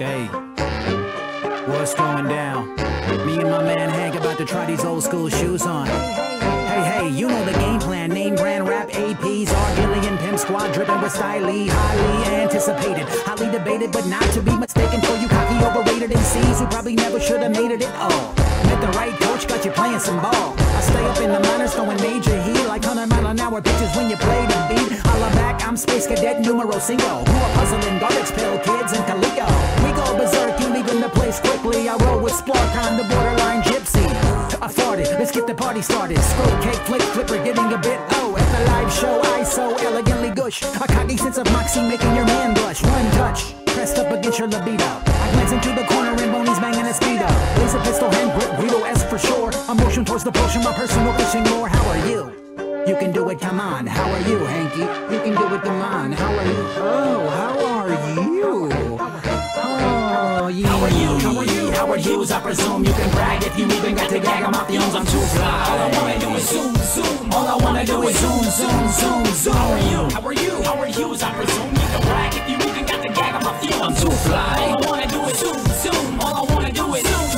Hey, what's going down? Me and my man Hank about to try these old school shoes on. Hey, hey, you know the game plan. Name brand rap APs, R. Gillian, Pimp Squad, dripping with style, highly anticipated, highly debated, but not to be mistaken for you cocky, overrated MCs who probably never should have made it at all. Met the right coach, got you playing some ball. I stay up in the minors, throwing major heat like 100 mile an hour pitches when you play the beat. Holla back, I'm Space Cadet numero cinco. Who are puzzling garbage with Spark on the borderline gypsy. I farted, let's get the party started. Scroll cake, flick, flipper, getting a bit oh. At the live show, I so elegantly gush. A cocky sense of moxie making your man blush. One touch, pressed up against your libido. I glance into the corner and Boney's banging a speedo. Laser pistol, hand grip, Guido S for sure. A motion towards the potion, my personal fishing lore. How are you? You can do it, come on. How are you, Hanky? You can do it, come on. How are you? Oh, how are you? Oh, yeah. How are you? How are you? Howard Hughes, I presume you can brag if you even got to gag on my fumes. I'm too fly. All I wanna do is zoom, zoom. All I wanna do is zoom, zoom, zoom, zoom. How are you? How are you? Howard Hughes, I presume you can brag if you even got to gag on my fumes. I'm too fly.